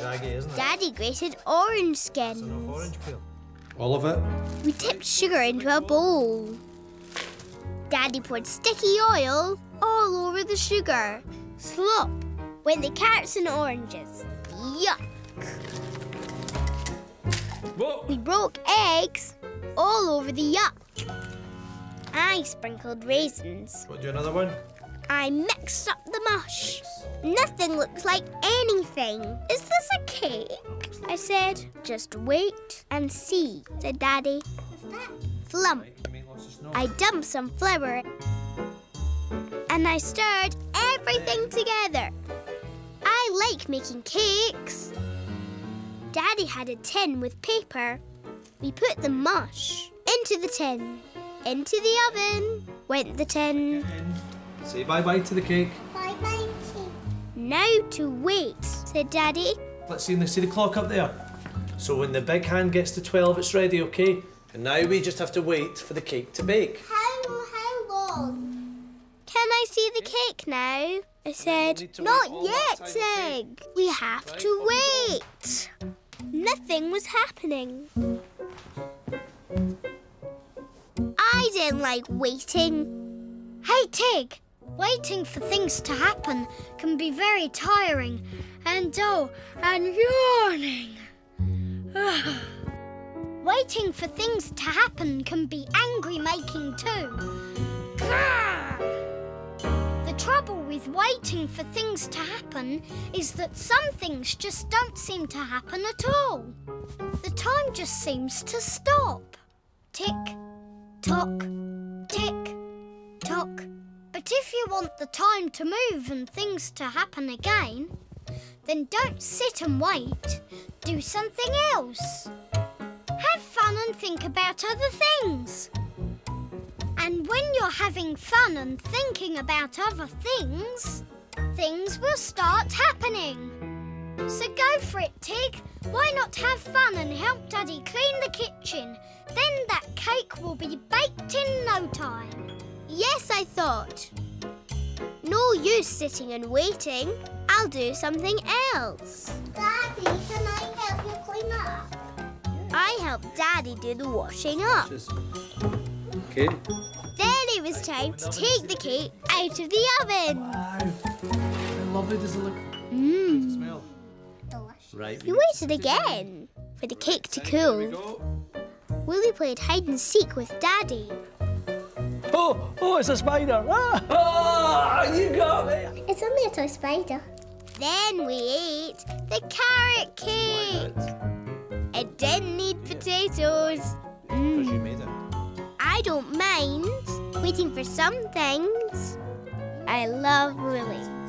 Shaggy, isn't it? Daddy grated orange It's enough skins. orange peel. All of it? We tipped sugar into a bowl. Daddy poured sticky oil all over the sugar. Slop went the carrots and oranges. Yuck! Whoa! We broke eggs all over the yuck. I sprinkled raisins. What, do another one? I mixed up the mush. Nothing looks like anything. Is this a cake? I said. Just wait and see, said Daddy. Flump. I dumped some flour and I stirred everything together. I like making cakes. Daddy had a tin with paper. We put the mush into the tin. Into the oven went the tin. Say bye-bye to the cake. Bye bye. Now to wait, said Daddy. Let's see, see the clock up there. So when the big hand gets to 12, it's ready, okay? And now we just have to wait for the cake to bake. How how long? Can I see the cake now? I said. Not wait all that yet, time, Egg. We have to wait. Nothing was happening. I didn't like waiting. Hey, Tig! Waiting for things to happen can be very tiring and dull and yawning. Waiting for things to happen can be angry making too. The trouble with waiting for things to happen is that some things just don't seem to happen at all. The time just seems to stop. Tick, tock, tick, tock. But if you want the time to move and things to happen again, then don't sit and wait. Do something else. Have fun and think about other things. And when you're having fun and thinking about other things, things will start happening. So go for it, Tig. Why not have fun and help Daddy clean the kitchen? Then that cake will be baked in no time. Yes, I thought. No use sitting and waiting. I'll do something else. Daddy, can I help you clean up? I helped Daddy do the washing up. Okay. Then it was time to take the cake out of the oven. Wow. How lovely does it look? Mmm. Smell. Right. We waited again for the cake to cool. go. Woolly played hide and seek with Daddy. Oh, oh, it's a spider. Ah, oh, you got me. It's only a toy spider. Then we ate the carrot cake. It didn't need potatoes. Because you made it. I don't mind waiting for some things. I love Woolly.